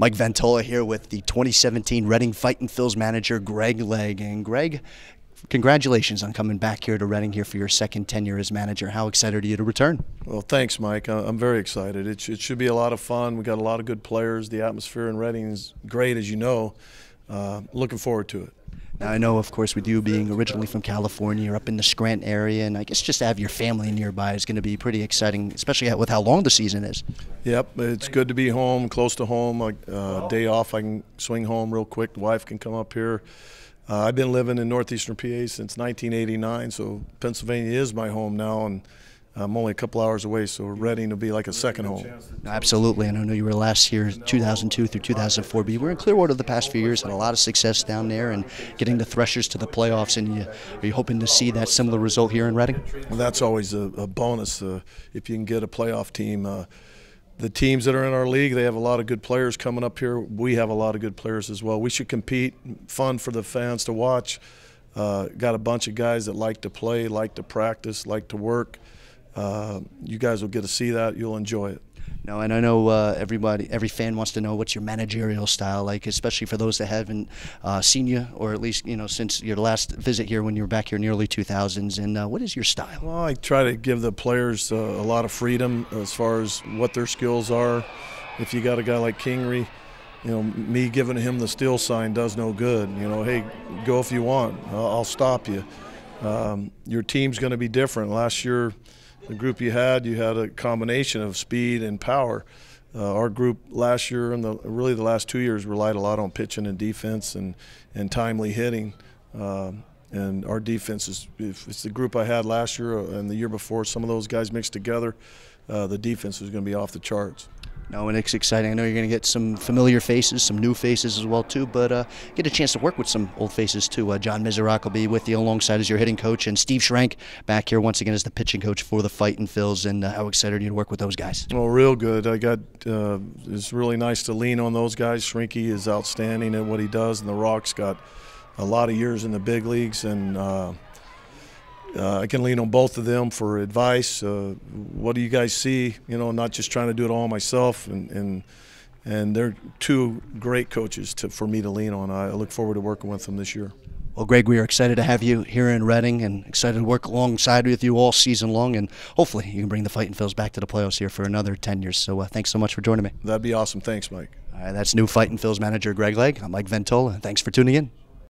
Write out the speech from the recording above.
Mike Ventola here with the 2017 Reading Fightin' Phils manager Greg Legg. And Greg, congratulations on coming back here to Reading here for your second tenure as manager. How excited are you to return? Well, thanks, Mike. I'm very excited. It should be a lot of fun. We got a lot of good players. The atmosphere in Reading is great, as you know. Uh, looking forward to it. Now, I know, of course, with you being originally from California, you're up in the Scranton area, and I guess just to have your family nearby is going to be pretty exciting, especially with how long the season is. Yep, it's good to be home, close to home. Uh, day off, I can swing home real quick. The wife can come up here. Uh, I've been living in northeastern PA since 1989, so Pennsylvania is my home now, and I'm only a couple hours away, so Reading will be like a second home. Absolutely, and I know you were last year, 2002 through 2004, but you were in Clearwater the past few years, had a lot of success down there, and getting the Threshers to the playoffs. And you, are you hoping to see that similar result here in Reading? Well, that's always a, a bonus uh, if you can get a playoff team. Uh, the teams that are in our league, they have a lot of good players coming up here. We have a lot of good players as well. We should compete, fun for the fans to watch. Uh, got a bunch of guys that like to play, like to practice, like to work. Uh, you guys will get to see that. You'll enjoy it. No, and I know uh, everybody, every fan wants to know what's your managerial style like, especially for those that haven't uh, seen you, or at least you know since your last visit here when you were back here in the early 2000s. And uh, what is your style? Well, I try to give the players uh, a lot of freedom as far as what their skills are. If you got a guy like Kingery, you know, me giving him the steal sign does no good. You know, hey, go if you want. I'll, I'll stop you. Um, your team's going to be different. Last year the group you had, you had a combination of speed and power. Uh, our group last year and the, really the last two years relied a lot on pitching and defense and, and timely hitting. Um, and our defense is, if it's the group I had last year and the year before, some of those guys mixed together, uh, the defense is going to be off the charts. No, and it's exciting. I know you're going to get some familiar faces, some new faces as well too, but uh, get a chance to work with some old faces too. Uh, John Mizerock will be with you alongside as your hitting coach, and Steve Schrenk back here once again as the pitching coach for the Fightin' Phils. And uh, how excited are you to work with those guys? Well, real good. I got. Uh, it's really nice to lean on those guys. Shrinky is outstanding at what he does, and the Rock's got a lot of years in the big leagues, and uh, I can lean on both of them for advice. Uh, what do you guys see? You know, not just trying to do it all myself. And and, and they're two great coaches to, for me to lean on. I look forward to working with them this year. Well, Greg, we are excited to have you here in Reading and excited to work alongside with you all season long. And hopefully, you can bring the Fighting Phils back to the playoffs here for another 10 years. So, uh, thanks so much for joining me. That'd be awesome. Thanks, Mike. All right, that's new Fighting Phils manager Greg Legg. I'm Mike Ventola. Thanks for tuning in.